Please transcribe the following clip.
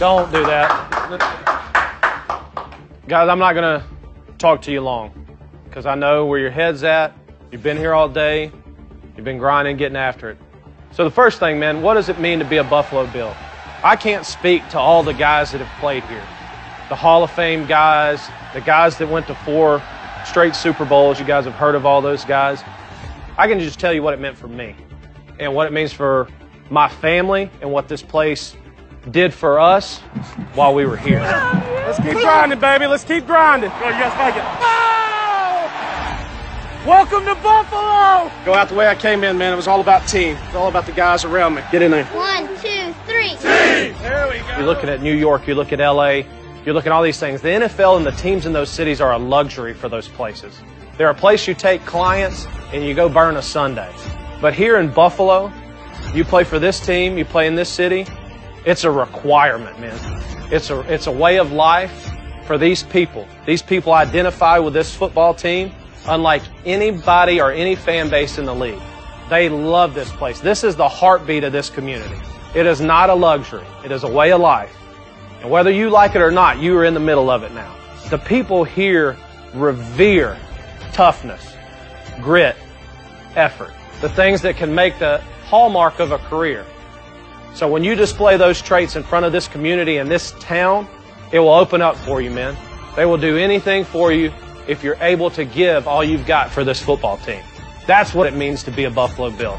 Don't do that. Guys, I'm not going to talk to you long because I know where your head's at. You've been here all day. You've been grinding, getting after it. So, the first thing, man, what does it mean to be a Buffalo Bill? I can't speak to all the guys that have played here the Hall of Fame guys, the guys that went to four straight Super Bowls. You guys have heard of all those guys. I can just tell you what it meant for me and what it means for my family and what this place did for us while we were here. Let's keep grinding, baby. Let's keep grinding. Go, you guys like it. Oh! Welcome to Buffalo! Go out the way I came in, man. It was all about team. It was all about the guys around me. Get in there. One, two, three. Team. There we go. You're looking at New York, you look at LA, you're looking at all these things. The NFL and the teams in those cities are a luxury for those places. They're a place you take clients and you go burn a Sunday. But here in Buffalo, you play for this team, you play in this city, it's a requirement, man. It's a, it's a way of life for these people. These people identify with this football team unlike anybody or any fan base in the league. They love this place. This is the heartbeat of this community. It is not a luxury. It is a way of life. And whether you like it or not, you are in the middle of it now. The people here revere toughness, grit, effort, the things that can make the hallmark of a career. So when you display those traits in front of this community and this town, it will open up for you, man. They will do anything for you if you're able to give all you've got for this football team. That's what it means to be a Buffalo Bill.